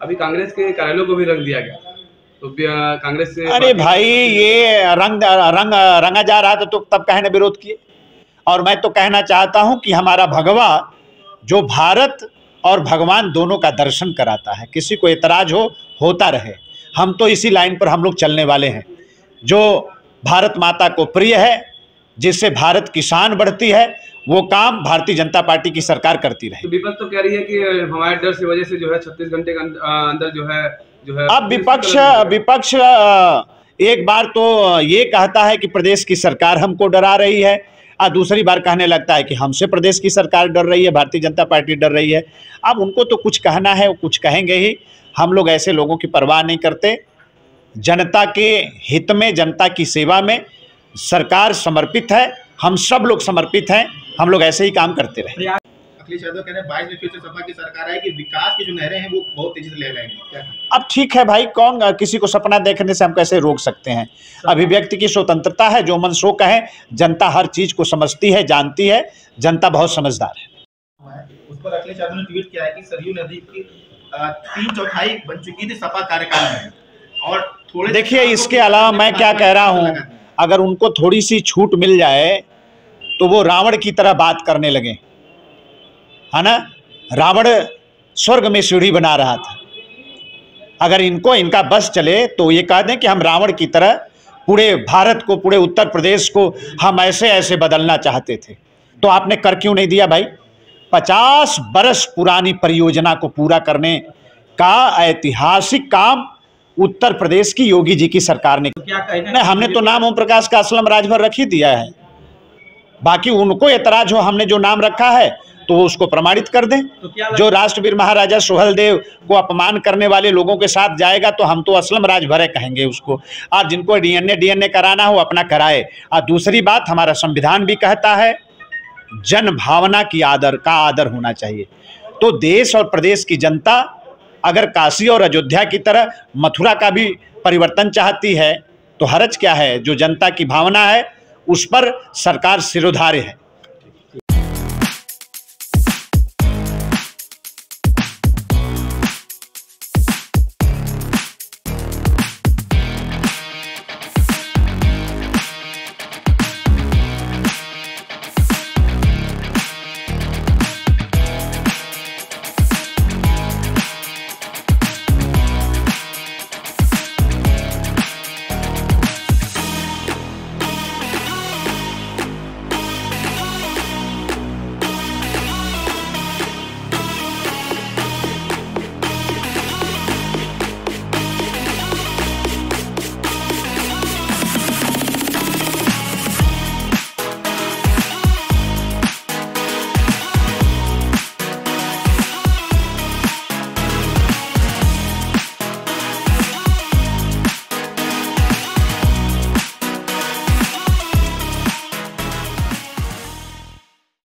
अभी कांग्रेस के कार्यालयों को भी रंग दिया गया। तो कांग्रेस से अरे भाई ये रंग रंग रंगा जा रहा था तो तब कहने विरोध किए। और मैं तो कहना चाहता हूँ कि हमारा भगवा जो भारत और भगवान दोनों का दर्शन कराता है किसी को एतराज़ हो होता रहे। हम तो इसी लाइन पर हम लोग चलने वाले हैं। जो भारत माता को प्रिय है जिससे भारत की शान बढ़ती है वो काम भारतीय जनता पार्टी की सरकार करती रहे। तो विपक्ष तो कह रही है कि हमारे डर की वजह से जो है छत्तीस घंटे के अंदर जो है जो है अब विपक्ष विपक्ष एक बार तो ये कहता है कि प्रदेश की सरकार हमको डरा रही है और दूसरी बार कहने लगता है कि हमसे प्रदेश की सरकार डर रही है भारतीय जनता पार्टी डर रही है। अब उनको तो कुछ कहना है वो कुछ कहेंगे ही। हम लोग ऐसे लोगों की परवाह नहीं करते। जनता के हित में जनता की सेवा में सरकार समर्पित है हम सब लोग समर्पित हैं। हम लोग ऐसे ही काम करते रहे। अखिलेश यादव कह रहे हैं बाईस में फिर से सपा की सरकार आएगी। विकास की जो नहरें हैं वो बहुत तेज़ी से ले जाएँगी अब ठीक है भाई कौन किसी को सपना देखने से हम कैसे रोक सकते हैं? अभिव्यक्ति की स्वतंत्रता है जो मन सो कहे जनता हर चीज़ को समझती है जानती है जनता बहुत समझदार है। उस पर अखिलेश यादव ने ट्वीट किया है कि सरयू नदी की तीन चौथाई बन चुकी थी सपा कार्यकाल में। और थोड़े देखिए इसके अलावा मैं क्या कह रहा हूँ। अगर उनको थोड़ी सी छूट मिल जाए तो वो रावण की तरह बात करने लगे। है ना? रावण स्वर्ग में सीढ़ी बना रहा था। अगर इनको इनका बस चले तो ये कह दें कि हम रावण की तरह पूरे भारत को पूरे उत्तर प्रदेश को हम ऐसे ऐसे बदलना चाहते थे। तो आपने कर क्यों नहीं दिया भाई? पचास बरस पुरानी परियोजना को पूरा करने का ऐतिहासिक काम उत्तर प्रदेश की योगी जी की सरकार ने क्या। नहीं हमने तो नाम ओम प्रकाश का असलम राजभर रख ही दिया है। बाकी उनको एतराज़ हो हमने जो नाम रखा है तो वो उसको प्रमाणित कर दें। तो जो राष्ट्रवीर महाराजा सोहलदेव को अपमान करने वाले लोगों के साथ जाएगा तो हम तो असलम राजभरे कहेंगे उसको। और जिनको डीएनए डीएनए कराना हो अपना कराए। और दूसरी बात हमारा संविधान भी कहता है जन भावना की आदर का आदर होना चाहिए। तो देश और प्रदेश की जनता अगर काशी और अयोध्या की तरह मथुरा का भी परिवर्तन चाहती है तो हरज क्या है? जो जनता की भावना है उस पर सरकार सिरोधार्य है।